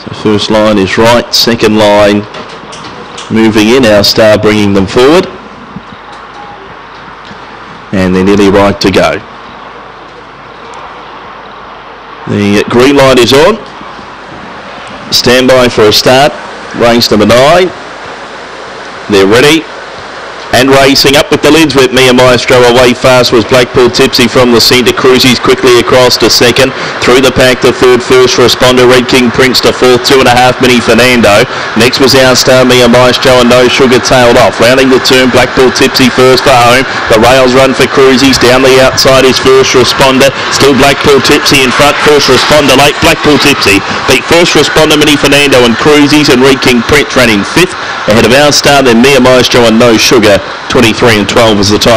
So first line is right, second line moving in, our star bringing them forward. And they're nearly right to go. The green light is on. Standby for a start. Race number nine. They're ready and racing up with the lids with Mia Maestro away fast was Blackpool Tipsy from the centre. Cruises quickly across to second. Through the pack to third. First responder Red King Prince to fourth. Two and a half Mini Fernando. Next was our star Mia Maestro and No Sugar tailed off. Rounding the turn Blackpool Tipsy first for home. The rails run for Cruises. Down the outside is first responder. Still Blackpool Tipsy in front. First responder late. Blackpool Tipsy beat first responder Mini Fernando and Cruises and Red King Prince running fifth. Ahead of our star then Mia Maestro and No Sugar. 23 and 12 is the time.